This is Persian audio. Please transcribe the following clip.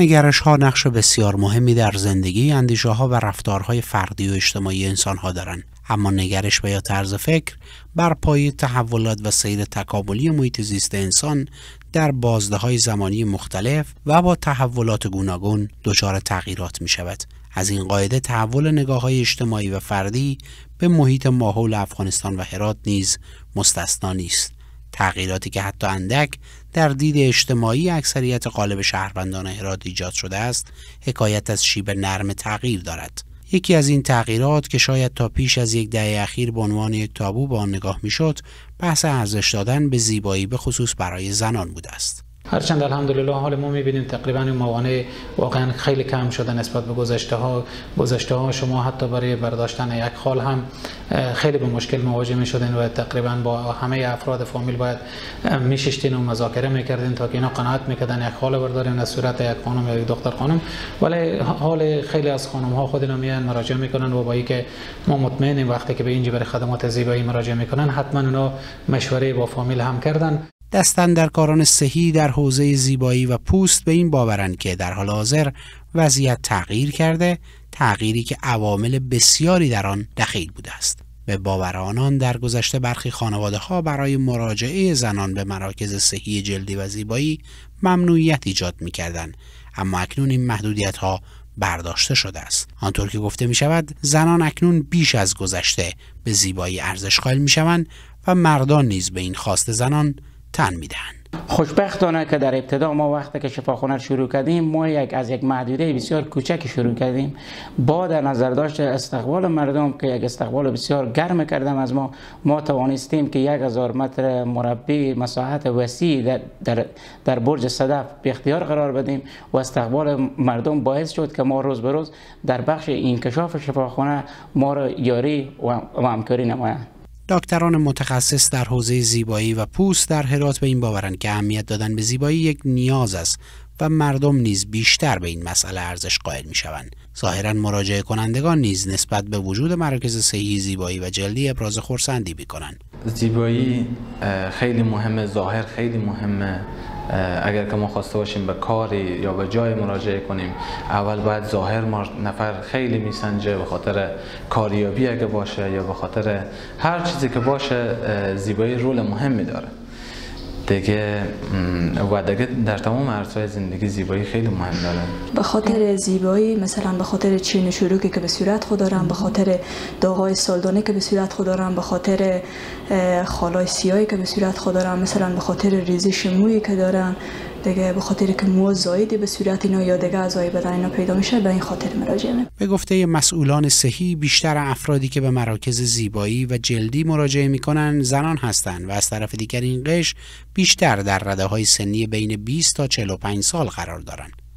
نگرش ها نقش بسیار مهمی در زندگی، اندیشه ها و رفتارهای فردی و اجتماعی انسان ها دارند. اما نگرش و یا طرز فکر بر پای تحولات و سیر تکاملی محیط زیست انسان در بازده های زمانی مختلف و با تحولات گوناگون دچار تغییرات می شود. از این قاعده تحول نگاه های اجتماعی و فردی به محیط ماحول افغانستان و هرات نیز مستثنا نیست. تغییراتی که حتی اندک در دید اجتماعی اکثریت قالب شهروندان هرات ایجاد شده است حکایت از شیب نرم تغییر دارد. یکی از این تغییرات که شاید تا پیش از یک دهه اخیر به عنوان یک تابو به آن نگاه می‌شد بحث ارزش دادن به زیبایی به خصوص برای زنان بوده است. هرچند الحمدلله حال ما می‌بینیم تقریبا این موانع واقعا خیلی کم شده نسبت به گذشته ها گذشته ها شما حتی برای برداشتن یک خال هم خیلی به مشکل مواجه می شدین و تقریبا با همه افراد فامیل باید میششتین و مذاکره می‌کردین تا که اینا قناعت می‌کردن یک خال بردارین از صورت یک خانم یا یک دختر خانم. ولی حال خیلی از خانم ها خود اینا میان مراجعه می‌کنن و با که ما مطمئنیم وقتی که به اینجا برای خدمات زیبایی مراجعه می‌کنن حتما اونا مشوره با فامیل هم کردن. دستن در کاران صحی در حوزه زیبایی و پوست به این باورند که در حال حاضر وضعیت تغییر کرده تغییری که عوامل بسیاری در آن دخیل بوده است به باور آنان در گذشته برخی خانواده ها برای مراجعه زنان به مراکز صحی جلدی و زیبایی ممنوعیت ایجاد می کردن. اما اکنون این محدودیت ها برداشته شده است آنطور که گفته می شود زنان اکنون بیش از گذشته به زیبایی ارزش قائل می شوند و مردان نیز به این خواست زنان تن میدن. خوشبختانه که در ابتدا ما وقتی که شفاخانه شروع کردیم ما یک از یک محدوده بسیار کوچک شروع کردیم. با در نظر داشت استقبال مردم که یک استقبال بسیار گرم کردم از ما. ما توانستیم که یک هزار متر مربع مساحت وسیع در, در, در برج صدف به اختیار قرار بدیم و استقبال مردم باعث شد که ما روز به روز در بخش انکشاف شفاخانه ما را یاری و همکاری نمایند. دکتران متخصص در حوزه زیبایی و پوست در هرات به این باورند که اهمیت دادن به زیبایی یک نیاز است و مردم نیز بیشتر به این مسئله ارزش قائل می شوند. ظاهرا مراجعه کنندگان نیز نسبت به وجود مراکز صحی زیبایی و جلدی ابراز خورسندی می کنند. زیبایی خیلی مهمه ظاهر خیلی مهمه. اگر که ما خواسته باشیم به کاری یا به جای مراجعه کنیم اول باید ظاهر نفر خیلی میسنجه به خاطر کاریابی اگه باشه یا به خاطر هر چیزی که باشه زیبایی رول مهمی داره. دیگه و دیگه در تمام عرصه‌های زندگی زیبایی خیلی مهم داره. به خاطر زیبایی مثلا به خاطر چین شروکی که به صورت خود دارم به خاطر داغای سالدانی که به صورت خود دارم به خاطر خالای سیاهی که به صورت خود دارم مثلا به خاطر ریزش مویی که دارن دیگه به خاطر که مو زایدی به صورت اینا یا دیگه اعضای بدن اینا پیدا میشه به این خاطر مراجعه به گفته مسئولان صحی بیشتر افرادی که به مراکز زیبایی و جلدی مراجعه می‌کنن زنان هستند و از طرف دیگر این قش بیشتر در رده های سنی بین 20 تا 45 سال قرار دارند.